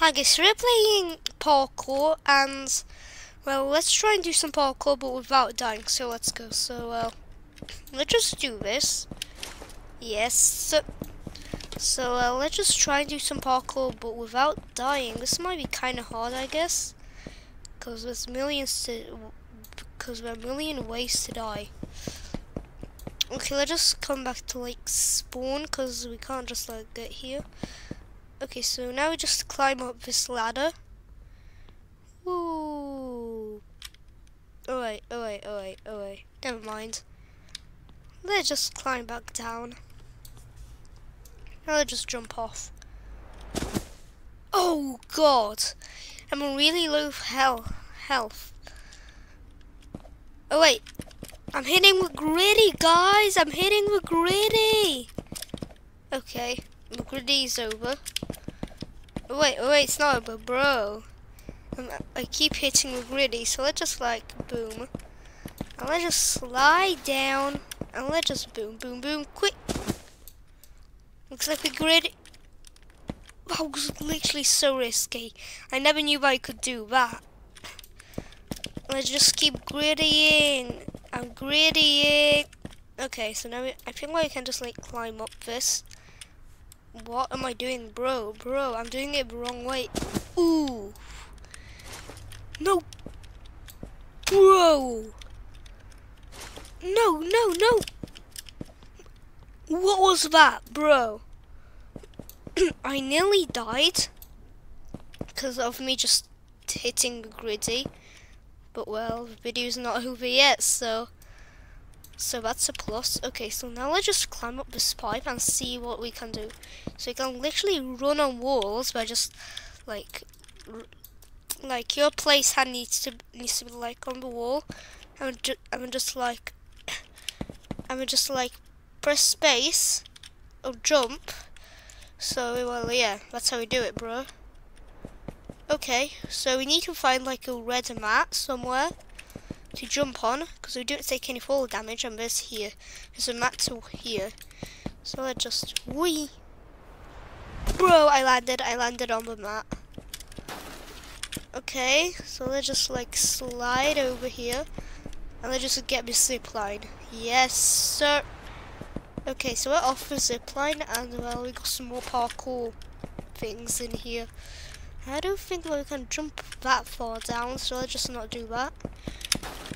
Hi guys, we're playing parkour and well let's try and do some parkour but without dying so let's go. So uh, let's just do this. Yes so, so uh, let's just try and do some parkour but without dying. This might be kind of hard I guess because there's millions to because there are a million ways to die. Okay let's just come back to like spawn because we can't just like get here Okay, so now we just climb up this ladder. Ooh. Oh oh oh wait, oh wait. Never mind. Let's just climb back down. Now let's just jump off. Oh god! I'm really low health. health. Oh wait. I'm hitting with griddy, guys! I'm hitting with griddy! Okay. McGritty's over. Oh, wait, wait, it's not over, bro. I'm, i keep hitting McGritty, so let's just like boom. And let's just slide down. And let's just boom, boom, boom, quick. Looks like a grid. That was literally so risky. I never knew I could do that. Let's just keep griddying. I'm griddying. Okay, so now we, I think I can just like climb up this. What am I doing, bro? Bro, I'm doing it the wrong way. Ooh. No. Bro. No, no, no. What was that, bro? I nearly died because of me just hitting the griddy. But well, the video's not over yet, so so that's a plus. Okay, so now let's just climb up this pipe and see what we can do. So you can literally run on walls by just like like your place hand needs to needs to be like on the wall. and ju I'm just like I'm just like press space or jump. So well yeah, that's how we do it, bro. Okay, so we need to find like a red mat somewhere to jump on because we don't take any fall damage and there's here there's a mat here. So let's just wee. Bro I landed I landed on the mat. Okay so let's just like slide over here and let's just get the zip line. Yes sir. Okay so we're off the zip line and well we got some more parkour things in here. I don't think we can jump that far down so let's just not do that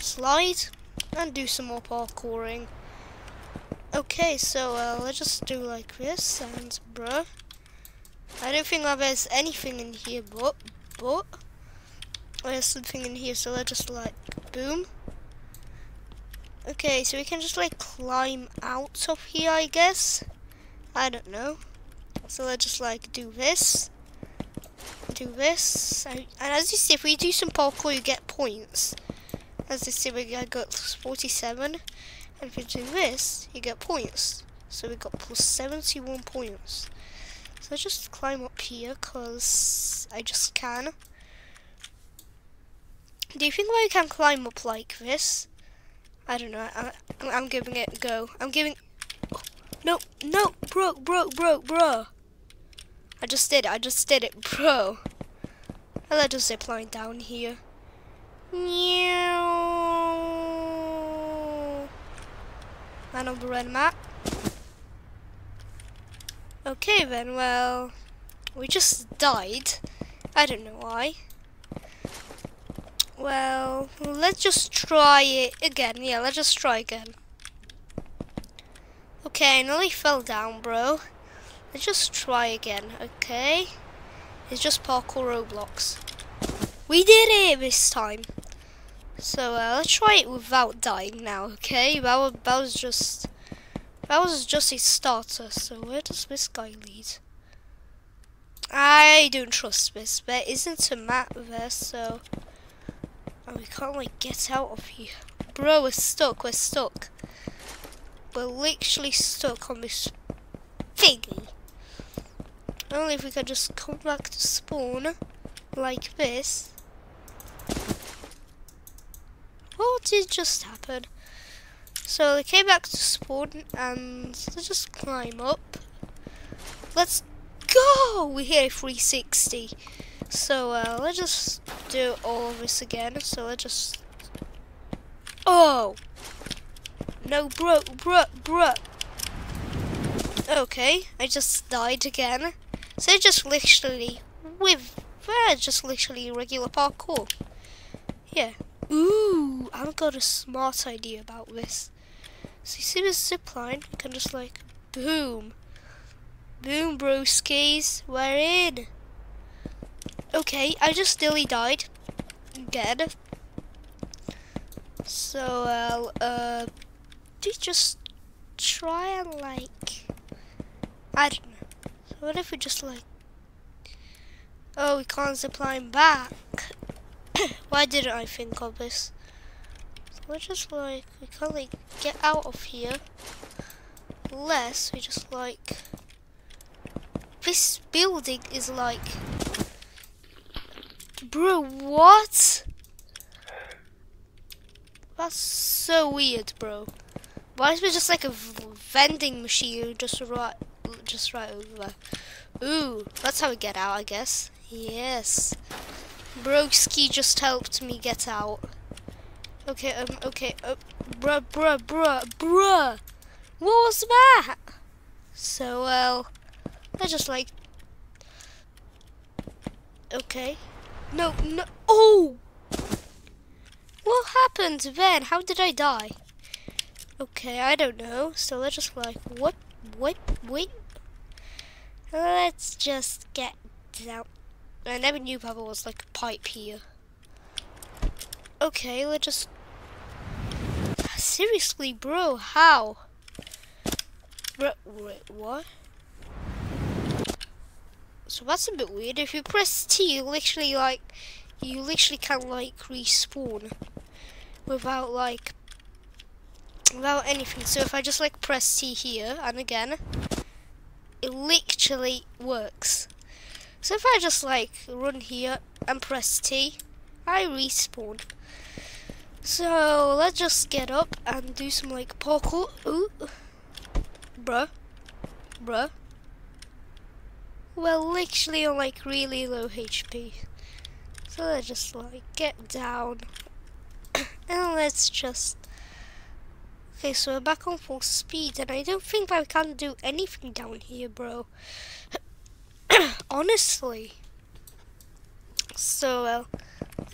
slide and do some more parkouring. Okay, so uh, let's just do like this and bruh. I don't think there's anything in here but, but, there's something in here so let's just like, boom. Okay, so we can just like climb out of here I guess. I don't know. So let's just like do this. Do this. And as you see, if we do some parkour you get points. As you see, we got 47. And if you do this, you get points. So we got plus 71 points. So let's just climb up here, because I just can. Do you think I can climb up like this? I don't know. I, I'm giving it a go. I'm giving... no, no, bro, bro, bro, bro. I just did it. I just did it, bro. I let us zip line down here. Man on the red map. Okay then, well, we just died. I don't know why. Well, let's just try it again. Yeah, let's just try again. Okay, I nearly fell down, bro. Let's just try again, okay? It's just parkour Roblox. We did it this time. So uh, let's try it without dying now, okay? That was, that was just that was just a starter. So where does this guy lead? I don't trust this. There isn't a map there, so we can't like get out of here. Bro, we're stuck. We're stuck. We're literally stuck on this thingy. Only if we could just come back to spawn like this. What did just happen? So they came back to spawn and let's just climb up. Let's go! We hit a 360. So uh, let's just do all of this again. So let's just. Oh! No, bro, bro, bro. Okay, I just died again. So just literally with uh, just literally regular parkour. Yeah. Ooh, I've got a smart idea about this. So you see this zip line? You can just like boom. Boom broskies, we're in. Okay, I just nearly died. Again. So, uh, uh, do just try and like, I don't know. So what if we just like, oh, we can't zipline back. Why didn't I think of this? So we're just like, we can't like get out of here. Unless we just like, this building is like Bro, what? That's so weird, bro. Why is there just like a vending machine just right, just right over there? Ooh, that's how we get out, I guess. Yes. Broski just helped me get out. Okay, um, okay, uh, bruh, bruh, bruh, bruh. What was that? So, well, I just like, okay. No, no. Oh! What happened then? How did I die? Okay, I don't know. So let's just like, what, what, wait. Let's just get down. I never knew Papa was like a pipe here. Okay, let's just... Seriously, bro, how? Bro, wait, what? So that's a bit weird. If you press T, you literally like, you literally can like respawn without like, without anything. So if I just like press T here and again, it literally works. So if I just like run here and press T, I respawn. So let's just get up and do some like parkour. Ooh, bruh, bruh. Well, literally on like really low HP. So let's just like get down. and let's just... Okay, so we're back on full speed and I don't think I can do anything down here, bro. Honestly. So, well,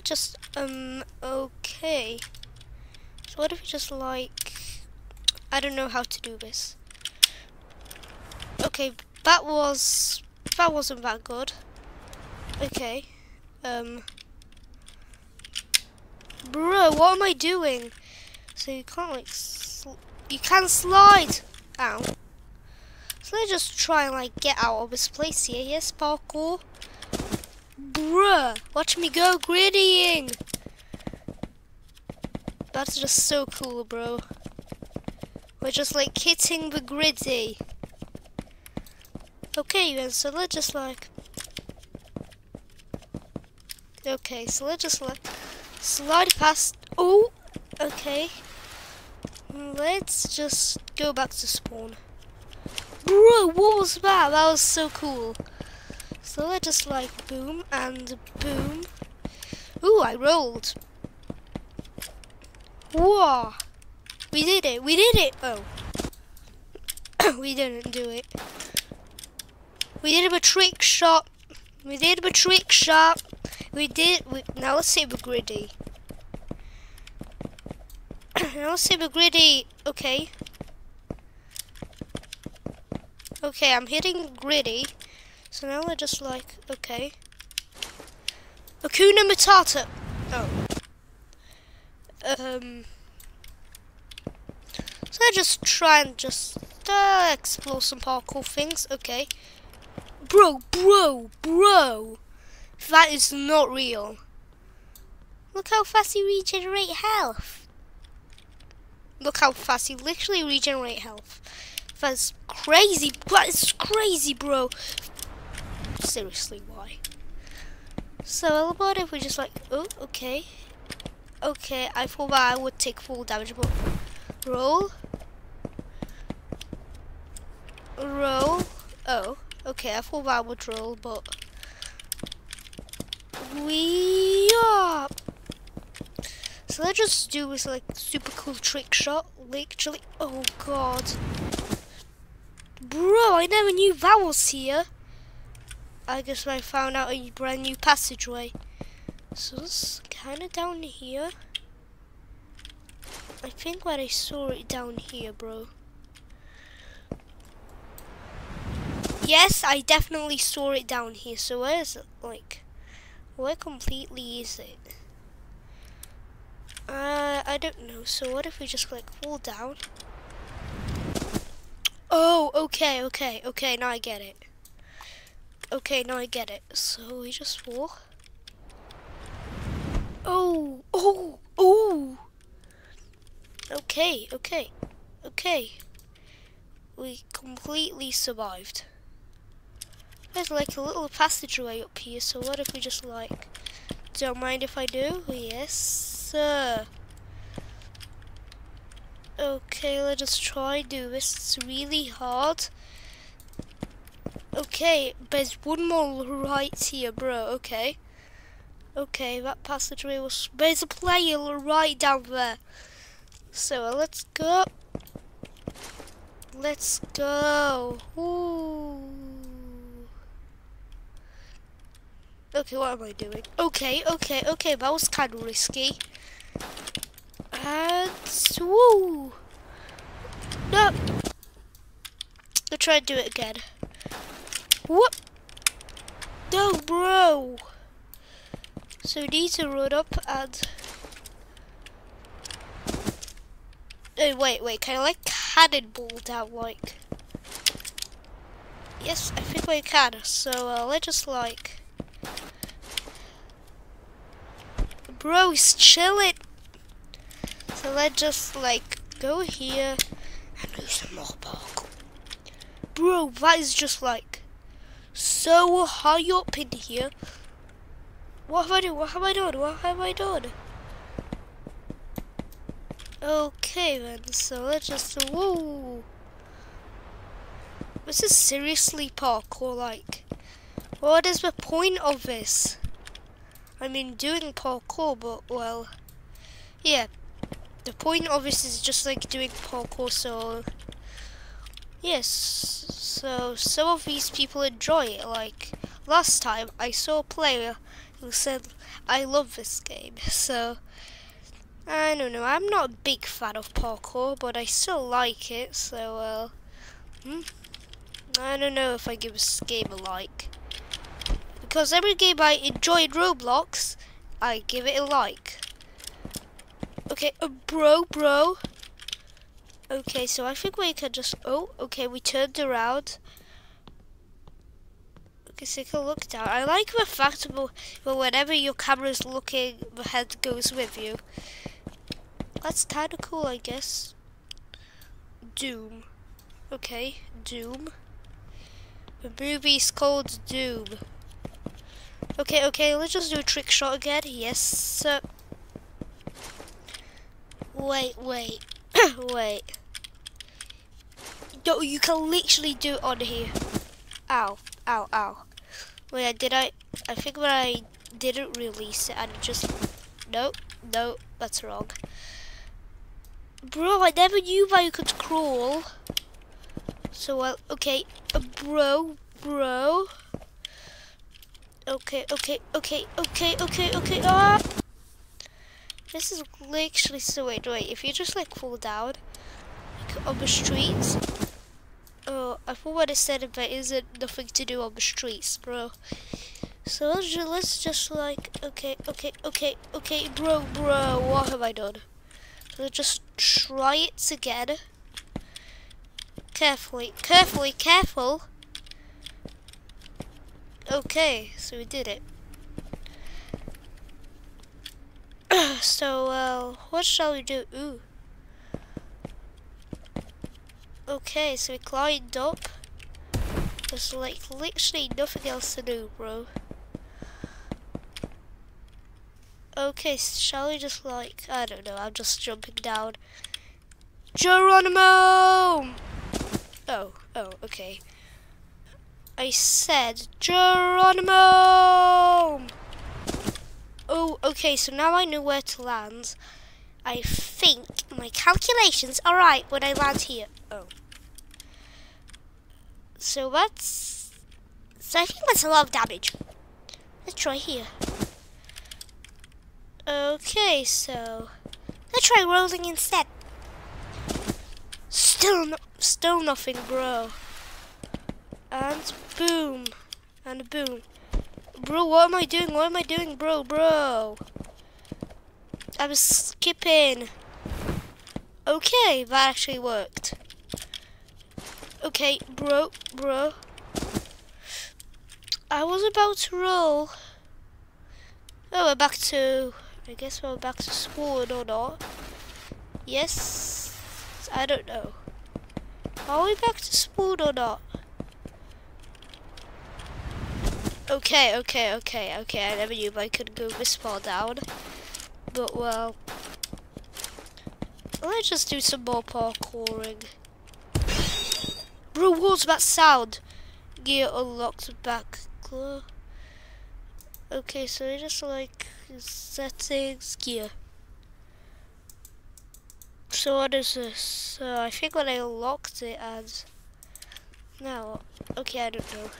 just, um, okay. So what if we just like... I don't know how to do this. Okay, that was that wasn't that good. Okay. Um. Bro, what am I doing? So you can't like, you can slide. Ow. So let's just try and like get out of this place here. Yes, parkour. Bruh, watch me go griddying. That's just so cool, bro. We're just like hitting the griddy. Eh? Okay then, so let's just like... Okay, so let's just like slide past... Oh! Okay. Let's just go back to spawn. Bro, what was that? That was so cool. So let's just like boom and boom. Ooh, I rolled. Whoa! We did it, we did it! Oh. we didn't do it. We did a trick shot. We did a trick shot. We did. We, now let's see the griddy. now let's see the griddy. Okay. Okay, I'm hitting griddy. So now we're just like, okay. Akuna Matata. Oh. Um. So I just try and just uh, explore some parkour things. Okay. Bro, bro, bro. That is not real. Look how fast you regenerate health. Look how fast you literally regenerate health. That's crazy. That is crazy, bro. Seriously, why? So, what if we just like, oh, okay. Okay, I thought that I would take full damage, but roll. Roll. Oh. Okay, I thought that would roll, but... We up. So let's just do this like super cool trick shot. Literally, oh god. Bro, I never knew that was here. I guess I found out a brand new passageway. So it's kind of down here. I think when I saw it down here, bro. Yes, I definitely saw it down here. So where is it? Like, where completely is it? Uh, I don't know. So what if we just like fall down? Oh, okay, okay, okay. Now I get it. Okay, now I get it. So we just fall. Oh, oh, oh. Okay, okay, okay. We completely survived. There's like a little passageway up here, so what if we just like... Don't mind if I do? Yes, sir. Okay, let's try do this. It's really hard. Okay, there's one more right here, bro. Okay. Okay, that passageway was... There's a player right down there. So, uh, let's go. Let's go. Ooh. Okay, what am I doing? Okay, okay, okay, that was kind of risky. And, woo! No! Let's try and do it again. What? No, bro! So we need to run up and... Oh, wait, wait, can I like cannonball down, like... Yes, I think we can, so uh, let's just like... Bro, he's chilling. So let's just like go here and do some more parkour. Bro, that is just like so high up in here. What have I done? What have I done? What have I done? Okay then, so let's just whoa. This is seriously parkour like. What is the point of this? I mean, doing parkour, but well, yeah. The point of this is just like doing parkour, so yes. So some of these people enjoy it. Like last time, I saw a player who said, "I love this game." So I don't know. I'm not a big fan of parkour, but I still like it. So well, hmm? I don't know if I give this game a like. Because every game I enjoy in Roblox, I give it a like. Okay, uh, bro, bro. Okay, so I think we can just... Oh, okay, we turned around. Okay, so take a look down. I like the fact that whenever your camera's looking, the head goes with you. That's kind of cool, I guess. Doom. Okay, Doom. The movie's called Doom. Okay, okay, let's just do a trick shot again. Yes, sir. Wait, wait, wait. No, you can literally do it on here. Ow, ow, ow. Wait, did I? I think when I didn't release it, I just. No, no, that's wrong. Bro, I never knew that you could crawl. So, well, okay, uh, bro, bro. Okay, okay, okay, okay, okay, okay. Ah! This is literally so wait, wait. If you just like fall down like, on the streets. Oh, I thought what I said there isn't nothing to do on the streets, bro. So let's just, let's just like okay, okay, okay, okay, bro, bro. What have I done? let's just try it again. Carefully, carefully, careful. Okay, so we did it. so, uh, what shall we do? Ooh. Okay, so we climbed up. There's like literally nothing else to do, bro. Okay, shall we just like, I don't know, I'm just jumping down. Geronimo! Oh, oh, okay. I said Geronimo! Oh, okay, so now I know where to land. I think my calculations are right when I land here. Oh. So that's... So I think that's a lot of damage. Let's try here. Okay, so... Let's try rolling instead. Still, no, still nothing, bro. And boom. And boom. Bro, what am I doing? What am I doing, bro, bro? I'm skipping. Okay, that actually worked. Okay, bro, bro. I was about to roll. Oh, we're back to... I guess we're back to spawn or not. Yes. I don't know. Are we back to spawn or not? Okay, okay, okay, okay. I never knew I could go this far down. But, well... Let's just do some more parkouring. Bro, what's that sound? Gear unlocked back. Glow. Okay, so I just like settings gear. So what is this? So I think when I unlocked it as now okay I don't know.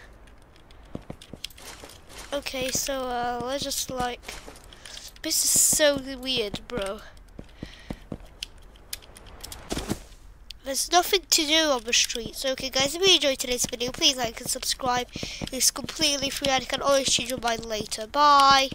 Okay, so uh, let's just like this is so weird, bro. There's nothing to do on the streets. Okay guys, if you enjoyed today's video, please like and subscribe. It's completely free and you can always change your mind later. Bye!